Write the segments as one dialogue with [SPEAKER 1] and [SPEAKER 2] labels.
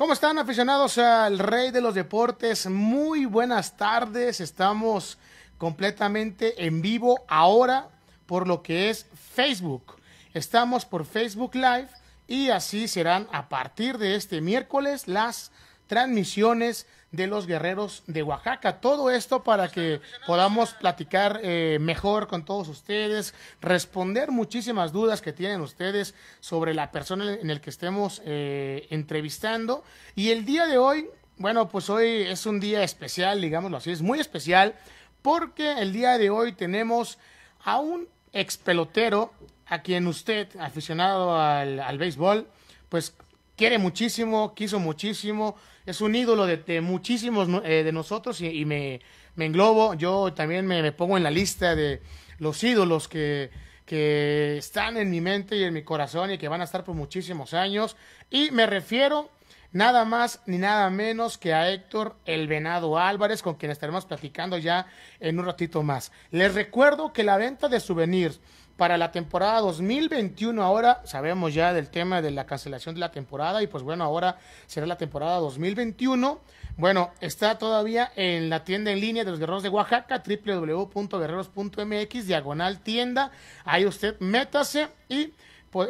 [SPEAKER 1] ¿Cómo están aficionados al Rey de los Deportes? Muy buenas tardes. Estamos completamente en vivo ahora por lo que es Facebook. Estamos por Facebook Live y así serán a partir de este miércoles las transmisiones de los guerreros de Oaxaca. Todo esto para que podamos platicar eh, mejor con todos ustedes, responder muchísimas dudas que tienen ustedes sobre la persona en el que estemos eh, entrevistando. Y el día de hoy, bueno, pues hoy es un día especial, digámoslo así, es muy especial porque el día de hoy tenemos a un ex pelotero a quien usted, aficionado al, al béisbol, pues quiere muchísimo, quiso muchísimo, es un ídolo de, muchísimos eh, de nosotros y, me, me, englobo, yo también me, pongo en la lista de los ídolos que, que están en mi mente y en mi corazón y que van a estar por muchísimos años. Y me refiero nada más ni nada menos que a Héctor El Venado Álvarez, con quien estaremos platicando ya en un ratito más. Les recuerdo que la venta de souvenirs para la temporada 2021. Ahora sabemos ya del tema de la cancelación de la temporada y pues bueno, ahora será la temporada 2021. Bueno, está todavía en la tienda en línea de los Guerreros de Oaxaca, www.guerreros.mx, diagonal tienda. Ahí usted métase y,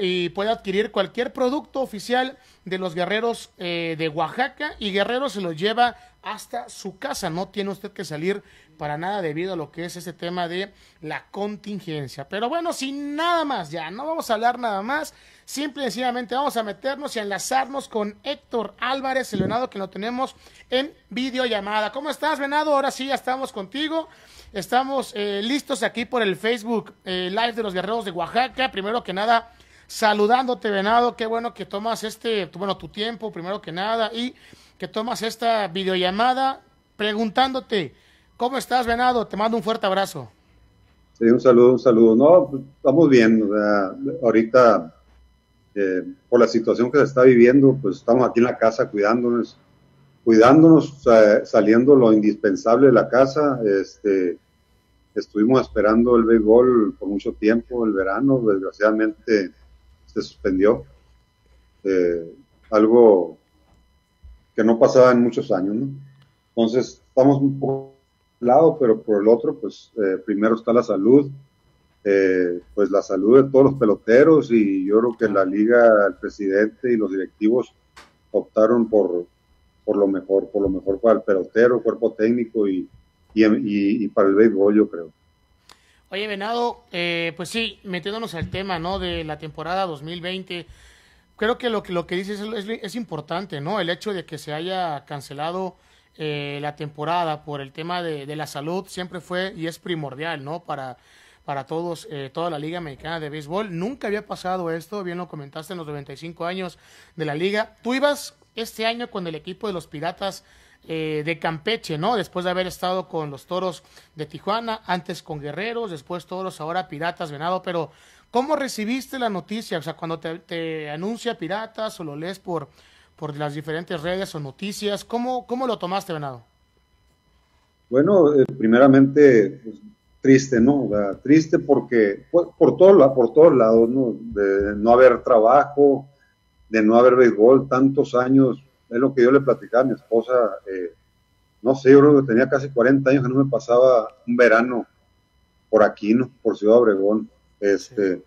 [SPEAKER 1] y puede adquirir cualquier producto oficial de los Guerreros eh, de Oaxaca y Guerrero se lo lleva hasta su casa. No tiene usted que salir para nada debido a lo que es ese tema de la contingencia. Pero bueno, sin nada más ya, no vamos a hablar nada más. Simple y sencillamente vamos a meternos y a enlazarnos con Héctor Álvarez, el venado que lo tenemos en videollamada. ¿Cómo estás, venado? Ahora sí, ya estamos contigo. Estamos eh, listos aquí por el Facebook eh, Live de los Guerreros de Oaxaca. Primero que nada, saludándote, venado. Qué bueno que tomas este, bueno, tu tiempo, primero que nada, y que tomas esta videollamada preguntándote ¿Cómo estás, Venado? Te mando un fuerte abrazo.
[SPEAKER 2] Sí, un saludo, un saludo. No, estamos bien. ahorita, eh, por la situación que se está viviendo, pues estamos aquí en la casa cuidándonos, cuidándonos, saliendo lo indispensable de la casa. Este, estuvimos esperando el béisbol por mucho tiempo, el verano, desgraciadamente se suspendió. Eh, algo que no pasaba en muchos años, ¿no? Entonces, estamos un poco lado, pero por el otro, pues eh, primero está la salud, eh, pues la salud de todos los peloteros y yo creo que la liga, el presidente y los directivos optaron por, por lo mejor, por lo mejor para el pelotero, cuerpo técnico y, y, para el béisbol, yo creo.
[SPEAKER 1] Oye, Venado, eh, pues sí, metiéndonos al tema, ¿no? De la temporada 2020, creo que lo que, lo que dices es, es, es importante, ¿no? El hecho de que se haya cancelado eh, la temporada por el tema de, la salud siempre fue y es primordial, ¿no? Para, para todos, eh, toda la Liga Mexicana de Béisbol. Nunca había pasado esto, bien lo comentaste en los 95 años de la liga. Tú ibas este año con el equipo de los Piratas eh, de Campeche, ¿no? Después de haber estado con los Toros de Tijuana, antes con Guerreros, después Toros, ahora Piratas, Venado, pero ¿cómo recibiste la noticia? O sea, cuando te, te anuncia Piratas o lo lees por por las diferentes redes o noticias. ¿Cómo, cómo lo tomaste, Venado?
[SPEAKER 2] Bueno, eh, primeramente, pues, triste, ¿no? triste porque por, por, todo, por todos lados, ¿no? De no haber trabajo, de no haber béisbol, tantos años. Es lo que yo le platicaba a mi esposa. Eh, no sé, yo creo que tenía casi 40 años que no me pasaba un verano por aquí, ¿no? Por Ciudad Obregón. Este,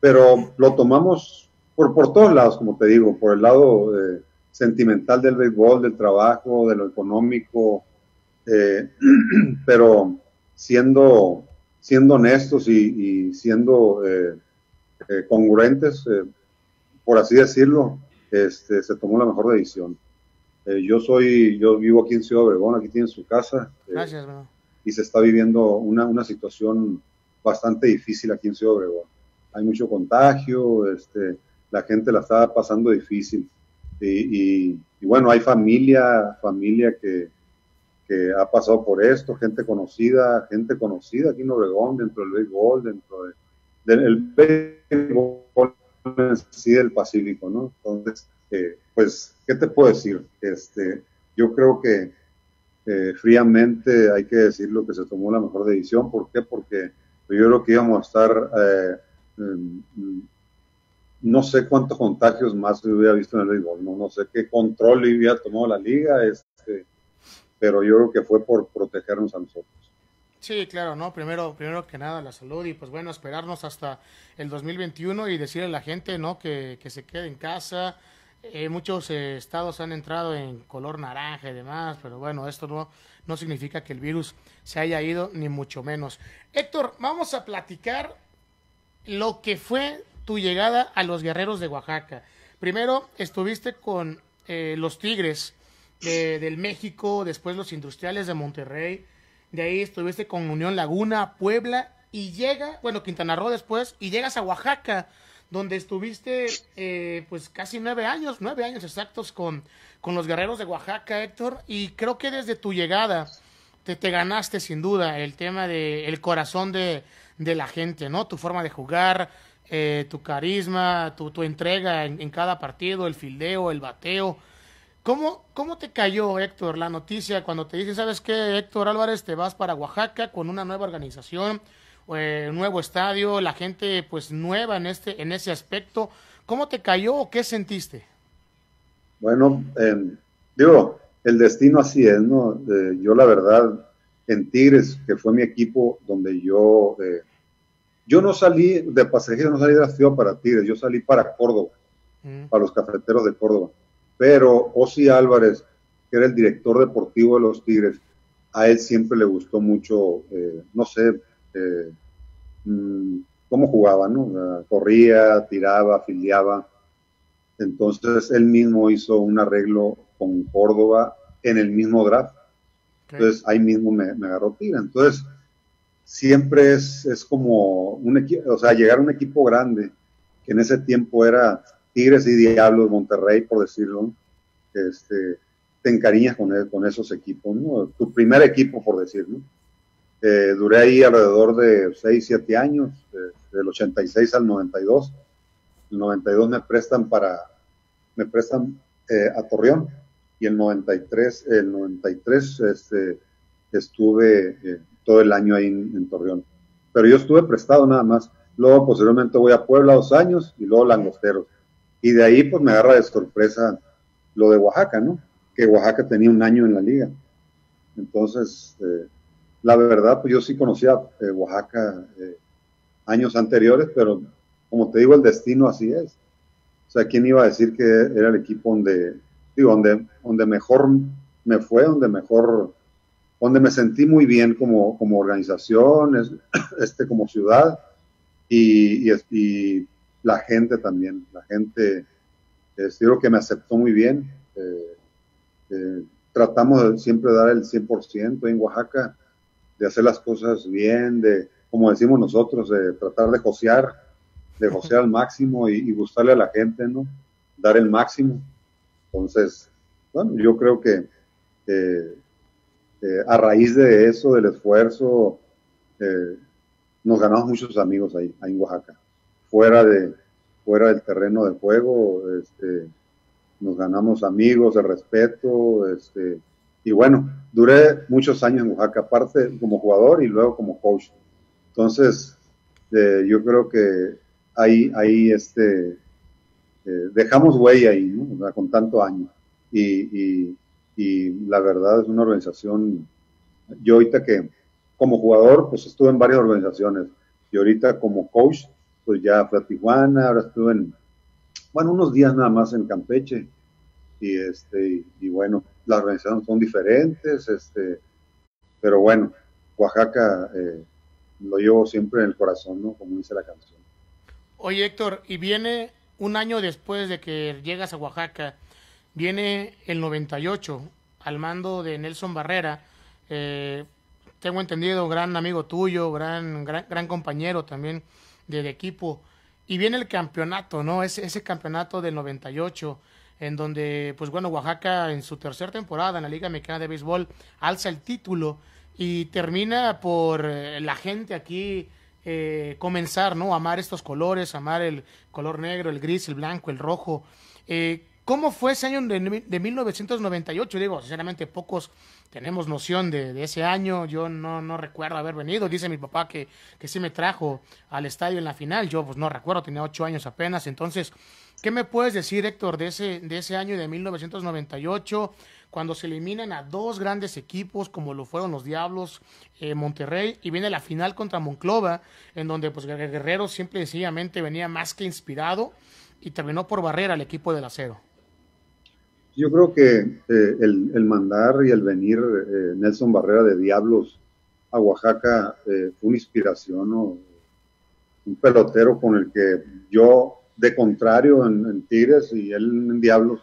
[SPEAKER 2] Pero lo tomamos por, por todos lados, como te digo, por el lado eh, sentimental del béisbol, del trabajo, de lo económico, eh, pero siendo, siendo honestos y, siendo eh, congruentes, por así decirlo, este, se tomó la mejor decisión. yo soy, yo vivo aquí en Ciudad Obregón, aquí tiene su casa.
[SPEAKER 1] Gracias,
[SPEAKER 2] Y se está viviendo una, una situación bastante difícil aquí en Ciudad Obregón. Hay mucho contagio, este, la gente la estaba pasando difícil. Y, bueno, hay familia, familia que, ha pasado por esto, gente conocida, gente conocida aquí en Obregón, dentro del béisbol, dentro de, del béisbol sí del Pacífico, ¿no? Entonces, eh, pues, ¿qué te puedo decir? Este, yo creo que eh, fríamente hay que decirlo que se tomó la mejor decisión. ¿Por qué? Porque yo creo que íbamos a estar eh, no sé cuántos contagios más hubiera visto en el béisbol, no, no sé qué control hubiera tomado la liga, este, pero yo creo que fue por protegernos a nosotros.
[SPEAKER 1] Sí, claro, ¿no? Primero, primero que nada la salud y pues bueno, esperarnos hasta el 2021 y decirle a la gente, ¿no? Que, que se quede en casa. Eh, muchos eh, estados han entrado en color naranja y demás, pero bueno, esto no, no significa que el virus se haya ido, ni mucho menos. Héctor, vamos a platicar lo que fue tu llegada a los Guerreros de Oaxaca. Primero estuviste con eh, los Tigres del México, después los Industriales de Monterrey, de ahí estuviste con Unión Laguna, Puebla, y llega, bueno, Quintana Roo después, y llegas a Oaxaca, donde estuviste eh, pues casi nueve años, nueve años exactos con, con los Guerreros de Oaxaca, Héctor, y creo que desde tu llegada te, te ganaste sin duda el tema de el corazón de, de la gente, ¿no? Tu forma de jugar, eh, tu carisma, tu, tu entrega en, cada partido, el fildeo, el bateo. ¿Cómo, ¿Cómo te cayó, Héctor, la noticia cuando te dicen, sabes qué, Héctor Álvarez, te vas para Oaxaca con una nueva organización, eh, nuevo estadio, la gente pues nueva en, este, en ese aspecto? ¿Cómo te cayó o qué sentiste?
[SPEAKER 2] Bueno, eh, digo, el destino así es, ¿no? Eh, yo la verdad, en Tigres, que fue mi equipo donde yo, eh, yo no salí de pasajero, no salí de la ciudad para Tigres, yo salí para Córdoba, mm. para los cafeteros de Córdoba pero Osi Álvarez, que era el director deportivo de los Tigres, a él siempre le gustó mucho, eh, no sé, eh, mmm, cómo jugaba, ¿no? corría, tiraba, afiliaba. Entonces él mismo hizo un arreglo con Córdoba en el mismo draft. Entonces ahí mismo me, me agarró tira. Entonces siempre es, es como un equipo, o sea, llegar a un equipo grande, que en ese tiempo era Tigres y Diablos, Monterrey, por decirlo, este, te encariñas con, con esos equipos, ¿no? Tu primer equipo, por decirlo. Eh, duré ahí alrededor de 6, 7 años, eh, del 86 al 92. El 92 me prestan para, me prestan eh, a Torreón y el 93, el 93 este, estuve eh, todo el año ahí en, Torreón. Pero yo estuve prestado nada más. Luego posteriormente voy a Puebla dos años y luego Langosteros. Y de ahí pues me agarra de sorpresa lo de Oaxaca, ¿no? Que Oaxaca tenía un año en la liga. Entonces, eh, la verdad, pues yo sí conocía eh, Oaxaca eh, años anteriores, pero como te digo, el destino así es. O sea, ¿quién iba a decir que era el equipo donde, digo, donde, donde mejor me fue, donde mejor, donde me sentí muy bien como, como organización, este, como ciudad, y, y, la gente también, la gente, eh, creo que me aceptó muy bien. Eh, eh, tratamos de siempre dar el 100% en Oaxaca, de hacer las cosas bien, de, como decimos nosotros, de tratar de josear, de josear al máximo y, y, gustarle a la gente, ¿no? Dar el máximo. Entonces, bueno, yo creo que eh, a raíz de eso, del esfuerzo, nos ganamos muchos amigos ahí, ahí en Oaxaca fuera de fuera del terreno de juego, este, nos ganamos amigos, de respeto, este, y bueno, duré muchos años en Oaxaca, aparte como jugador y luego como coach. Entonces, eh, yo creo que ahí, ahí este, eh, dejamos huella ahí, ¿no? con tanto año. Y, y, y, la verdad es una organización, yo ahorita que como jugador, pues estuve en varias organizaciones, y ahorita como coach, pues ya fue a Tijuana, ahora estuve en, bueno, unos días nada más en Campeche, y este, y, bueno, las organizaciones son diferentes, este, pero bueno, Oaxaca eh, lo llevo siempre en el corazón, ¿no? Como dice la canción.
[SPEAKER 1] Oye, Héctor, y viene un año después de que llegas a Oaxaca, viene el 98 al mando de Nelson Barrera, eh, tengo entendido, gran amigo tuyo, gran, gran, gran compañero también del equipo. Y viene el campeonato, ¿no? Ese, ese campeonato del 98, en donde, pues bueno, Oaxaca en su tercera temporada en la Liga Mexicana de Béisbol alza el título y termina por eh, la gente aquí eh, comenzar, ¿no? Amar estos colores, amar el color negro, el gris, el blanco, el rojo. Eh, ¿Cómo fue ese año de, de 1998? Digo, sinceramente, pocos tenemos noción de, ese año. Yo no, recuerdo haber venido. Dice mi papá que, sí me trajo al estadio en la final. Yo pues no recuerdo, tenía ocho años apenas. Entonces, ¿qué me puedes decir, Héctor, de ese, de ese año de 1998? Cuando se eliminan a dos grandes equipos como lo fueron los Diablos, eh, Monterrey, y viene la final contra Monclova, en donde pues Guerrero simple y sencillamente venía más que inspirado y terminó por barrer al equipo del acero.
[SPEAKER 2] Yo creo que eh, el, mandar y el venir eh, Nelson Barrera de Diablos a Oaxaca eh, fue una inspiración, un pelotero con el que yo, de contrario en, Tigres y él en Diablos,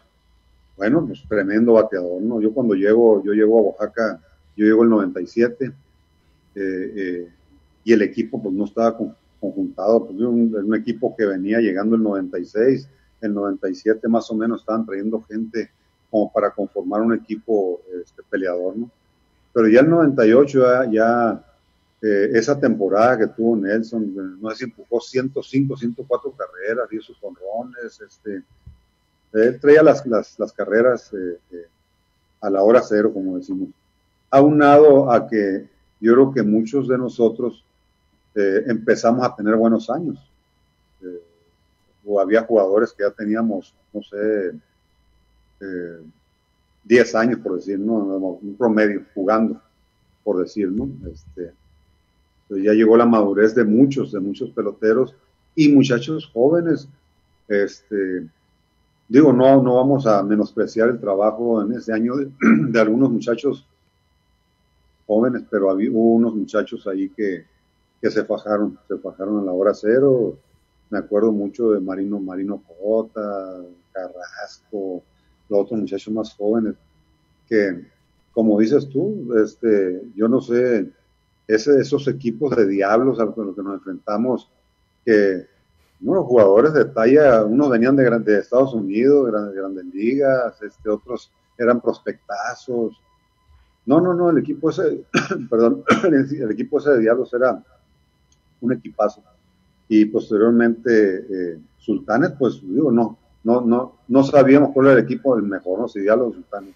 [SPEAKER 2] bueno, pues tremendo bateador, ¿no? Yo cuando llego, yo llego a Oaxaca, yo llego el 97 y el equipo pues no estaba conjuntado, pues un, un equipo que venía llegando el 96, el 97 más o menos estaban trayendo gente como para conformar un equipo este, peleador, ¿no? Pero ya el 98, ya, ya eh, esa temporada que tuvo Nelson, no sé si empujó 105, 104 carreras, dio sus honrones, este, él traía las, las, las carreras eh, eh, a la hora cero, como decimos. Aunado a que yo creo que muchos de nosotros empezamos a tener buenos años. o había jugadores que ya teníamos, no sé, 10 años, por decir, ¿no? Un promedio, jugando, por decir, ¿no? Este, ya llegó la madurez de muchos, de muchos peloteros y muchachos jóvenes. Este, digo, no, no vamos a menospreciar el trabajo en ese año de, algunos muchachos jóvenes, pero había, hubo unos muchachos ahí que, que se fajaron, se fajaron a la hora cero. Me acuerdo mucho de Marino, Marino Cota, Carrasco, los otros muchachos más jóvenes, que como dices tú, este, yo no sé, ese, esos equipos de diablos a los que nos enfrentamos, que unos jugadores de talla, unos venían de, de Estados Unidos, de grandes, grandes ligas, este, otros eran prospectazos. No, no, no, el equipo ese, perdón, el equipo ese de Diablos era un equipazo. Y posteriormente, eh, Sultanes, pues digo, no, no, no, no sabíamos cuál era el equipo el mejor, ¿no? Si ya los sultanes.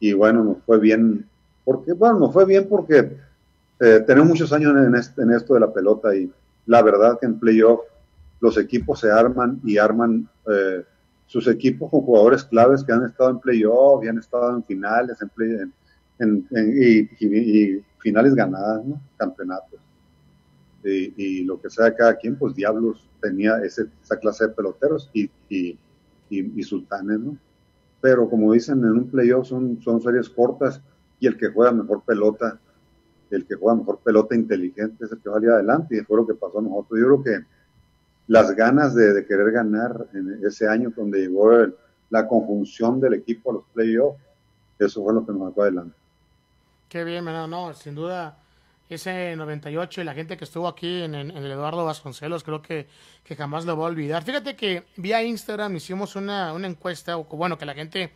[SPEAKER 2] Y bueno, nos fue bien, porque, bueno, nos fue bien porque eh, tenemos muchos años en, este, en esto de la pelota y la verdad que en playoff los equipos se arman y arman eh, sus equipos con jugadores claves que han estado en playoff y han estado en finales en, en, y, finales ganadas, ¿no? campeonatos. Y, lo que sea de cada quien, pues Diablos tenía ese, esa clase de peloteros y, y, sultanes, ¿no? Pero como dicen, en un playoff son, son series cortas y el que juega mejor pelota, el que juega mejor pelota inteligente es el que va adelante y fue lo que pasó a nosotros. Yo creo que las ganas de, querer ganar en ese año donde llegó la conjunción del equipo a los playoffs, eso fue lo que nos sacó adelante.
[SPEAKER 1] Qué bien, no, no, sin duda ese 98 y la gente que estuvo aquí en, el Eduardo Vasconcelos, creo que, que, jamás lo voy a olvidar. Fíjate que vía Instagram hicimos una, una encuesta, o bueno, que la gente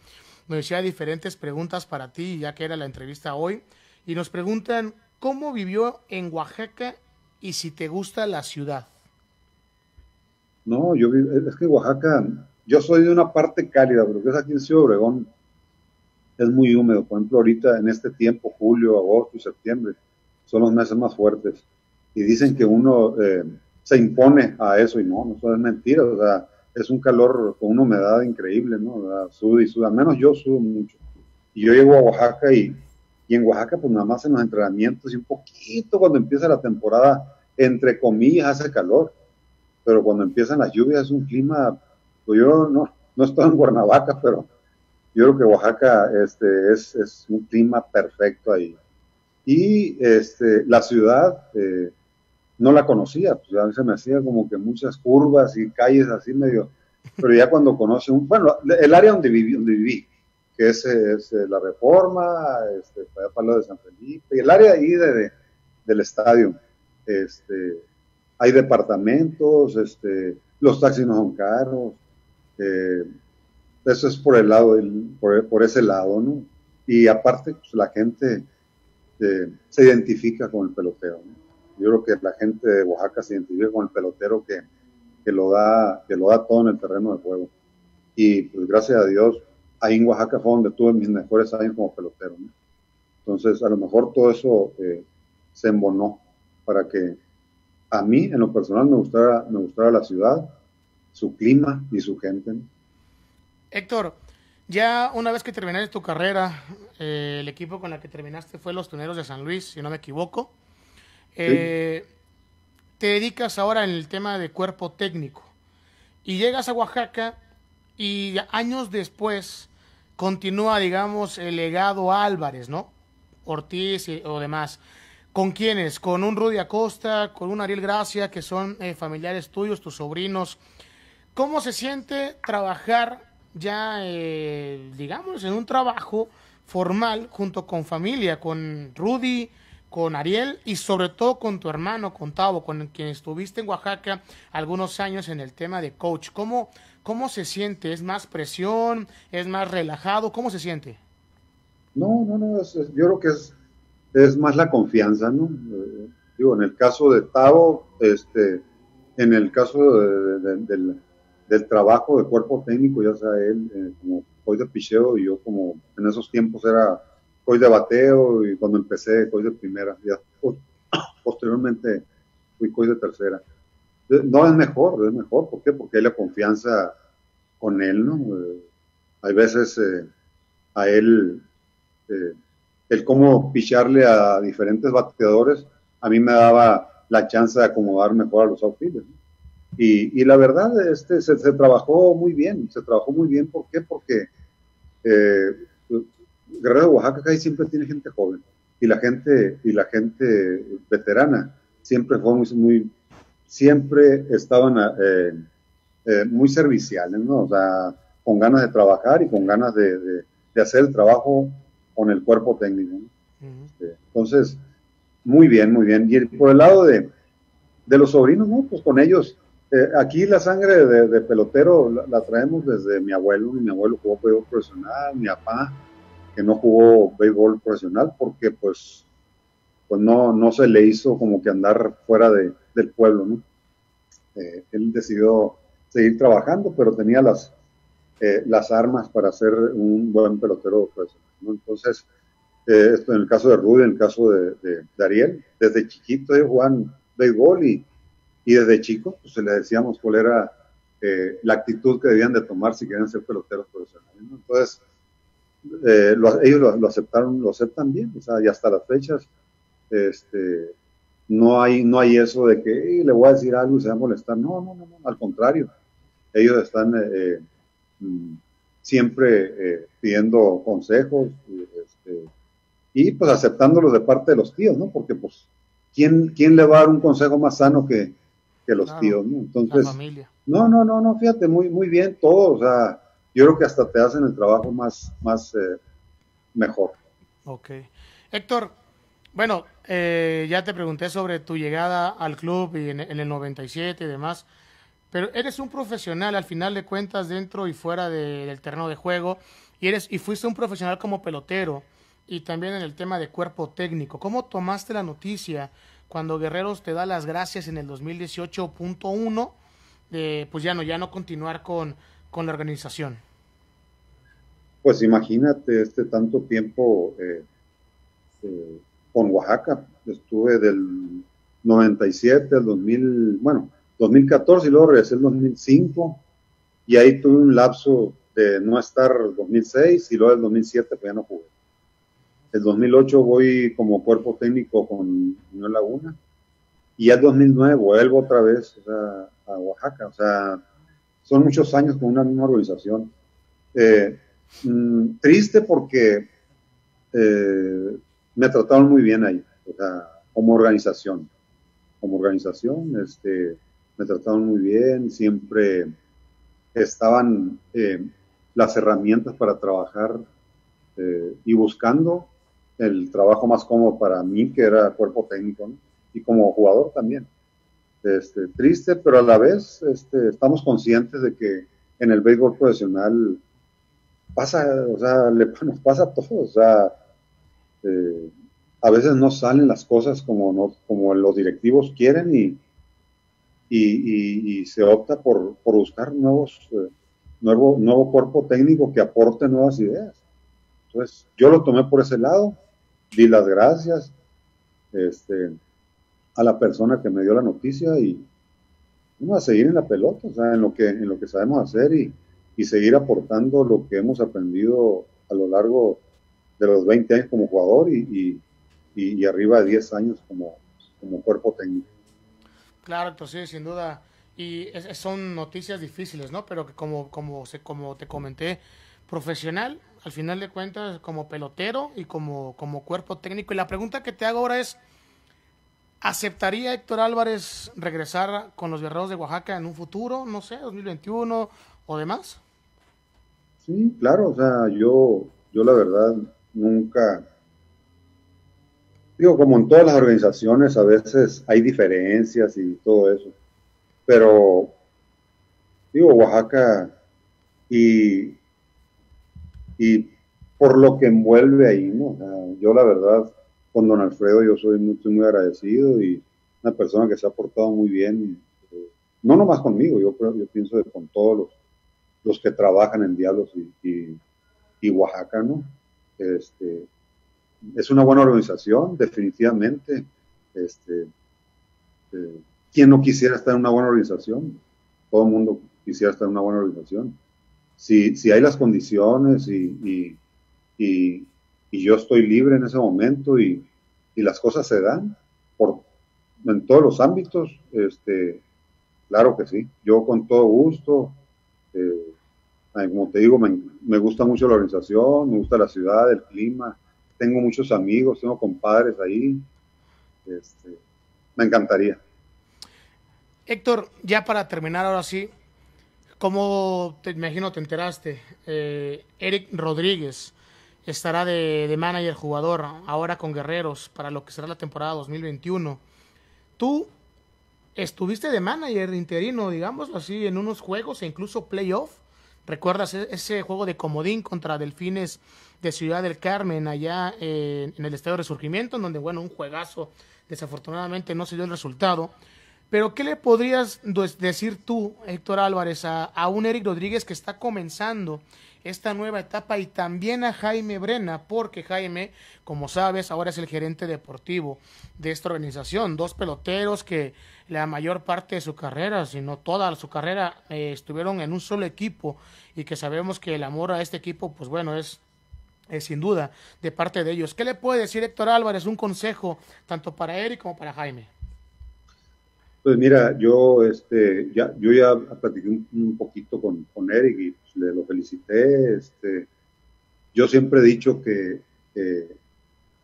[SPEAKER 1] nos decía diferentes preguntas para ti, ya que era la entrevista hoy, y nos preguntan cómo vivió en Oaxaca y si te gusta la ciudad.
[SPEAKER 2] No, yo es que Oaxaca, yo soy de una parte cálida, pero que es aquí en Ciudad Obregón, es muy húmedo. Por ejemplo, ahorita en este tiempo, julio, agosto y septiembre, son los meses más fuertes. Y dicen que uno eh, se impone a eso y no, no es mentira. O sea, es un calor con una humedad increíble, ¿no? Suda y menos yo sudo mucho. Y yo llego a Oaxaca y, y en Oaxaca, pues nada más en los entrenamientos y un poquito cuando empieza la temporada, entre comillas, hace calor. Pero cuando empiezan las lluvias es un clima, pues yo no, no estoy en Cuernavaca, pero yo creo que Oaxaca este, es, es un clima perfecto ahí. Y este, la ciudad eh, no la conocía, pues a veces me hacía como que muchas curvas y calles así medio, pero ya cuando conoce un, bueno, el área donde viví, donde viví que es, eh, la Reforma, este, allá de San Felipe, y el área ahí de, del estadio, este, hay departamentos, este, los taxis no son caros, eh, eso es por el lado, por, por, ese lado, ¿no? Y aparte, pues la gente se identifica con el pelotero. Yo creo que la gente de Oaxaca se identifica con el pelotero que, que, lo da, que lo da todo en el terreno de juego. y pues gracias a Dios, ahí en Oaxaca fue donde tuve mis mejores años como pelotero. Entonces, a lo mejor todo eso eh, se embonó para que a mí, en lo personal, me gustara, me gustara la ciudad, su clima y su gente.
[SPEAKER 1] Héctor, ya una vez que terminaste tu carrera, eh, el equipo con el que terminaste fue los Tuneros de San Luis, si no me equivoco. Eh, te dedicas ahora en el tema de cuerpo técnico y llegas a Oaxaca y años después continúa, digamos, el legado Álvarez, ¿no? Ortiz o demás. ¿Con quiénes? Con un Rudy Acosta, con un Ariel Gracia, que son eh, familiares tuyos, tus sobrinos. ¿Cómo se siente trabajar ya, eh, digamos, en un trabajo formal junto con familia, con Rudy, con Ariel y sobre todo con tu hermano, con Tavo, con quien estuviste en Oaxaca algunos años en el tema de coach. ¿Cómo, cómo se siente? ¿Es más presión? ¿Es más relajado? ¿Cómo se siente?
[SPEAKER 2] No, no, no, yo creo que es, es más la confianza, ¿no? Eh, digo, en el caso de Tavo, este, en el caso del, trabajo de cuerpo técnico, ya sea él eh, como hoy de picheo y yo como en esos tiempos era hoy de bateo y cuando empecé hoy de primera, ya posteriormente fui coy de tercera. No es mejor, es mejor, ¿por qué? Porque hay la confianza con él, ¿no? Eh, hay veces eh, a él, eh, el cómo picharle a diferentes bateadores, a mí me daba la chance de acomodar mejor a los outfielders. Y, y, la verdad, este, se, se, trabajó muy bien, se trabajó muy bien, ¿por qué? Porque Guerrero de Oaxaca acá siempre tiene gente joven y la gente y la gente veterana siempre fue muy, siempre estaban eh, eh, muy serviciales, ¿no? O sea, con ganas de trabajar y con ganas de, hacer el trabajo con el cuerpo técnico. Este, entonces, muy bien, muy bien. Y por el lado de, los sobrinos, ¿no? Pues con ellos, eh, aquí la sangre de, pelotero la, traemos desde mi abuelo, mi abuelo jugó profesional, mi papá, que no jugó béisbol profesional porque pues, pues no, no se le hizo como que andar fuera de, del pueblo, ¿no? Eh, él decidió seguir trabajando, pero tenía las, eh, las armas para ser un buen pelotero profesional, ¿no? Entonces, eh, esto en el caso de Rudy, en el caso de, de, Ariel, desde chiquito ellos jugaban béisbol y, y desde chico pues le decíamos cuál era la actitud que debían de tomar si querían ser peloteros profesionales. Entonces, eh, ellos lo, aceptaron, lo aceptan bien, o sea, y hasta las fechas, este, no hay, no hay eso de que le voy a decir algo y se va a molestar, no, no, no, no al contrario, ellos están eh, eh, mm, siempre pidiendo consejos este, y pues aceptándolos de parte de los tíos, ¿no? Porque pues, ¿quién, quién le va a dar un consejo más sano que, que los tíos, ¿no? Entonces, no, no, no, no, fíjate, muy, muy bien todo, o sea, yo creo que hasta te hacen el trabajo más, más eh, mejor.
[SPEAKER 1] Ok. Héctor, bueno, eh, ya te pregunté sobre tu llegada al club y en, el 97 y demás, pero eres un profesional al final de cuentas dentro y fuera del terreno de juego y, eres, y fuiste un profesional como pelotero y también en el tema de cuerpo técnico. ¿Cómo tomaste la noticia cuando Guerreros te da las gracias en el 2018.1 de pues ya no, ya no continuar con con la organización?
[SPEAKER 2] Pues imagínate este tanto tiempo eh, eh, con Oaxaca. Estuve del 97 al 2000, bueno, 2014 y luego regresé el 2005 y ahí tuve un lapso de no estar 2006 y luego el 2007 pues ya no jugué. El 2008 voy como cuerpo técnico con Unión Laguna y ya el 2009 vuelvo otra vez a Oaxaca. O sea, son muchos años con una misma organización. Eh, mm, triste porque eh, me trataron muy bien ahí, o sea, como organización. Como organización, este, me trataron muy bien, siempre estaban eh, las herramientas para trabajar y buscando el trabajo más cómodo para mí, que era cuerpo técnico, y como jugador también. Este, triste, pero a la vez este, estamos conscientes de que en el béisbol profesional pasa, o sea, le, nos pasa a todos, o sea, eh, a veces no salen las cosas como, no, como los directivos quieren y, se opta por, buscar nuevos, eh, nuevo, nuevo cuerpo técnico que aporte nuevas ideas. Entonces, yo lo tomé por ese lado, di las gracias este, a la persona que me dio la noticia y vamos a seguir en la pelota, o sea, en lo que, en lo que sabemos hacer y, seguir aportando lo que hemos aprendido a lo largo de los 20 años como jugador y, arriba de 10 años como, cuerpo técnico.
[SPEAKER 1] Claro, entonces sin duda. Y son noticias difíciles, ¿no? Pero que como, como, como te comenté, profesional, al final de cuentas, como pelotero y como, como cuerpo técnico. Y la pregunta que te hago ahora es, ¿aceptaría Héctor Álvarez regresar con los guerreros de Oaxaca en un futuro, no sé, 2021 o demás?
[SPEAKER 2] Sí, claro, o sea, yo, yo la verdad nunca, digo, como en todas las organizaciones, a veces hay diferencias y todo eso, pero, digo, Oaxaca y, y por lo que envuelve ahí, ¿no? yo la verdad, con don Alfredo yo soy muy, muy agradecido y una persona que se ha portado muy bien, eh, no nomás conmigo, yo yo pienso que con todos los, los que trabajan en Diablos y, y, y Oaxaca, ¿no? Este, es una buena organización, definitivamente. Este, eh, ¿Quién no quisiera estar en una buena organización? Todo el mundo quisiera estar en una buena organización. Si, si hay las condiciones y, y, y, yo estoy libre en ese momento y, las cosas se dan por, en todos los ámbitos, este, claro que sí. Yo con todo gusto. Eh, como te digo, me, gusta mucho la organización, me gusta la ciudad, el clima, tengo muchos amigos, tengo compadres ahí, este, me encantaría.
[SPEAKER 1] Héctor, ya para terminar ahora sí, ¿cómo te imagino te enteraste? Eh, Eric Rodríguez estará de, de, manager jugador ahora con Guerreros para lo que será la temporada 2021. Tú estuviste de manager interino, digamos así, en unos juegos e incluso playoff ¿Recuerdas e-, ese juego de comodín contra Delfines de Ciudad del Carmen allá en el Estadio Resurgimiento, en donde, bueno, un juegazo, desafortunadamente no se dio el resultado. Pero, ¿qué le podrías decir tú, Héctor Álvarez, a, un Eric Rodríguez que está comenzando esta nueva etapa y también a Jaime Brena, porque Jaime, como sabes, ahora es el gerente deportivo de esta organización. Dos peloteros que la mayor parte de su carrera, si no toda su carrera, eh, estuvieron en un solo equipo y que sabemos que el amor a este equipo, pues bueno, es sin duda de parte de ellos. ¿Qué le puede decir Héctor Álvarez? Un consejo tanto para Eric como para Jaime.
[SPEAKER 2] Pues mira, yo este ya yo ya platiqué un, poquito con, con, Eric y pues, le lo felicité. Este, yo siempre he dicho que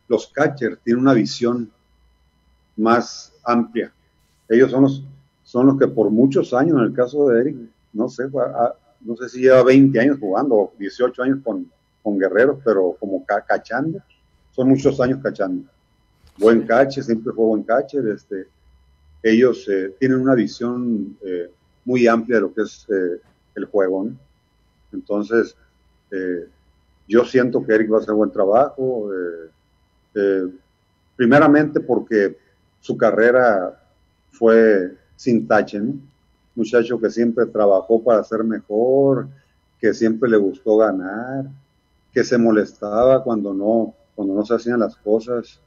[SPEAKER 2] los catchers tienen una visión más amplia ellos son los, son los que por muchos años, en el caso de Eric, no sé, no sé si lleva 20 años jugando o 18 años con, con Guerreros, pero como cachando, son muchos años cachando. Buen cache, siempre fue buen cache. Este, ellos eh, tienen una visión eh, muy amplia de lo que es eh, el juego. Entonces, yo siento que Eric va a hacer buen trabajo. primeramente porque su carrera fue sin tache. Muchacho que siempre trabajó para ser mejor, que siempre le gustó ganar, que se molestaba cuando no, cuando no se hacían las cosas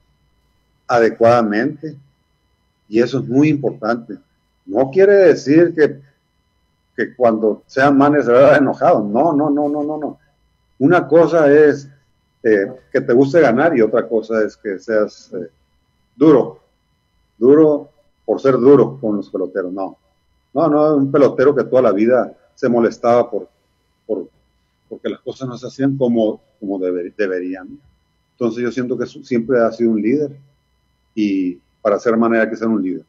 [SPEAKER 2] adecuadamente. Y eso es muy importante. No quiere decir que, que cuando sean manes se va enojado. No, no, no, no, no, no. Una cosa es eh, que te guste ganar y otra cosa es que seas eh, duro. Duro por ser duro con los peloteros, no. No, no, un pelotero que toda la vida se molestaba por, por porque las cosas no se hacían como, como deberían. Entonces yo siento que siempre ha sido un líder y para ser manera que ser un líder.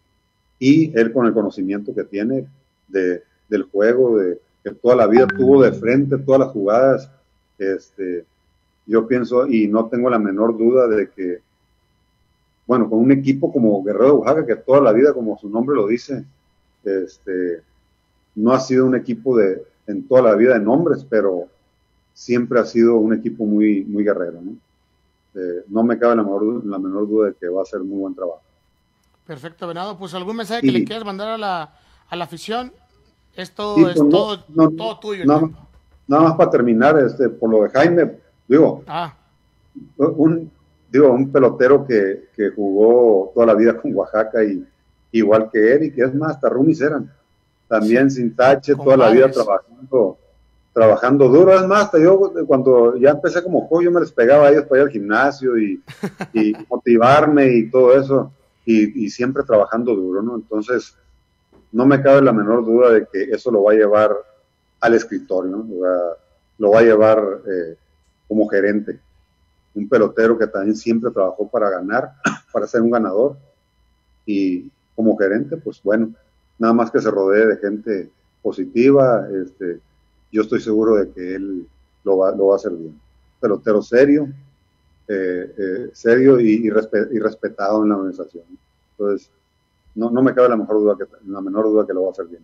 [SPEAKER 2] Y él con el conocimiento que tiene de, del juego, de que toda la vida tuvo de frente todas las jugadas, este, yo pienso y no tengo la menor duda de que bueno, con un equipo como Guerrero de Oaxaca, que toda la vida, como su nombre lo dice, este, no ha sido un equipo de, en toda la vida de nombres, pero siempre ha sido un equipo muy, muy guerrero, ¿no? Eh, no me cabe la menor, la menor duda de que va a ser muy buen trabajo.
[SPEAKER 1] Perfecto, Venado. Pues algún mensaje que le quieras mandar a la, a la afición. Esto es pues todo, todo tuyo.
[SPEAKER 2] No, nada más para terminar, este, por lo de Jaime, digo, ah. un, digo, un pelotero que, que, jugó toda la vida con Oaxaca y igual que él, y que es más, hasta Rumis eran, también sin tache, toda la vida trabajando, trabajando duro. Es más, hasta yo cuando ya empecé como juego, yo me les pegaba a ellos para ir al gimnasio y, y motivarme y todo eso, y, siempre trabajando duro, ¿no? Entonces, no me cabe la menor duda de que eso lo va a llevar al escritorio, ¿no? lo va a llevar eh, como gerente. Un pelotero que también siempre trabajó para ganar, para ser un ganador. Y como gerente, pues bueno, nada más que se rodee de gente positiva, este, yo estoy seguro de que él lo va, lo va a hacer bien. Pelotero serio, eh, eh, serio y, respetado en la organización. Entonces, no, no me cabe la, mejor duda que, la menor duda que lo va a hacer bien.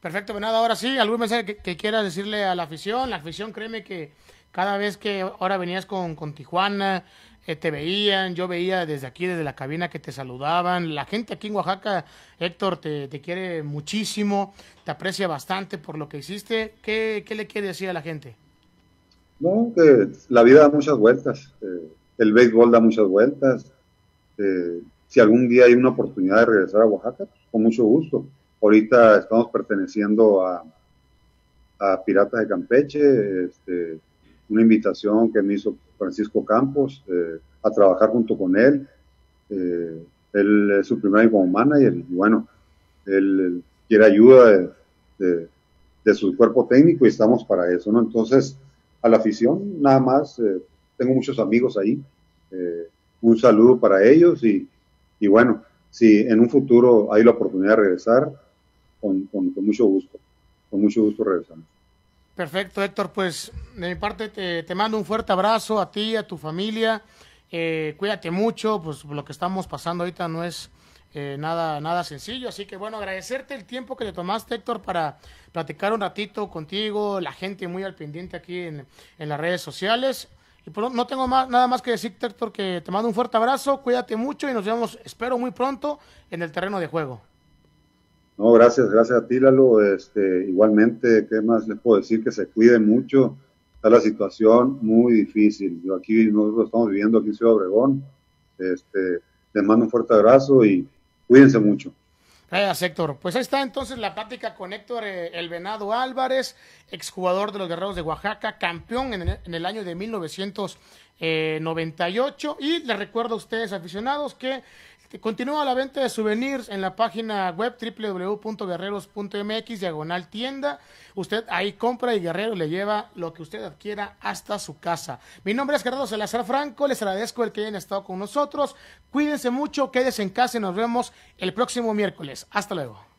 [SPEAKER 1] Perfecto, Venado. Ahora sí, ¿algún mensaje que, que quieras decirle a la afición? La afición, créeme que cada vez que ahora venías con, Tijuana, eh, te veían, yo veía desde aquí, desde la cabina que te saludaban. La gente aquí en Oaxaca, Héctor, te, te quiere muchísimo, te aprecia bastante por lo que hiciste. ¿Qué, qué le quiere decir a la gente?
[SPEAKER 2] No, que la vida da muchas vueltas, eh, el béisbol da muchas vueltas. Eh, si algún día hay una oportunidad de regresar a Oaxaca, con mucho gusto. Ahorita estamos perteneciendo a, a Piratas de Campeche, este, una invitación que me hizo Francisco Campos eh, a trabajar junto con él. Eh, él es su primer año como manager y bueno, él, quiere ayuda de, su cuerpo técnico y estamos para eso, ¿no? Entonces, a la afición, nada más, eh, tengo muchos amigos ahí, un saludo para ellos y, y bueno, si en un futuro hay la oportunidad de regresar, con, mucho gusto, con mucho gusto regresamos.
[SPEAKER 1] Perfecto, Héctor. Pues de mi parte te, mando un fuerte abrazo a ti, a tu familia. Eh, cuídate mucho, pues lo que estamos pasando ahorita no es eh, nada, nada sencillo. Así que bueno, agradecerte el tiempo que le tomaste, Héctor, para platicar un ratito contigo, la gente muy al pendiente aquí en, en las redes sociales. Y pues, no tengo más, nada más que decirte, Héctor, que te mando un fuerte abrazo, cuídate mucho y nos vemos, espero, muy pronto en el terreno de juego.
[SPEAKER 2] No, gracias, gracias a ti, Lalo. Este, igualmente, ¿qué más les puedo decir? Que se cuiden mucho. Está la situación muy difícil. Aquí nosotros estamos viviendo aquí en Ciudad Obregón. Este, les mando un fuerte abrazo y cuídense mucho.
[SPEAKER 1] Gracias, Héctor. Pues ahí está entonces la plática con Héctor eh, El Venado Álvarez, exjugador de los Guerreros de Oaxaca, campeón en el, en el año de 1998. Y les recuerdo a ustedes, aficionados, que Continúa la venta de souvenirs en la página web www.guerreros.mx, diagonal tienda. Usted ahí compra y Guerrero le lleva lo que usted adquiera hasta su casa. Mi nombre es Gerardo Salazar Franco, les agradezco el que hayan estado con nosotros. Cuídense mucho, quédense en casa y nos vemos el próximo miércoles. Hasta luego.